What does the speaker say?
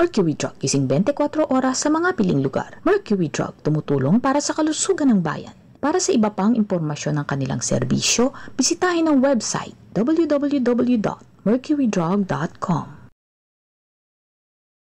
Mercury Drug, gising 24 oras sa mga piling lugar. Mercury Drug, tumutulong para sa kalusugan ng bayan. Para sa iba pang impormasyon ng kanilang serbisyo, bisitahin ang website www.mercurydrug.com.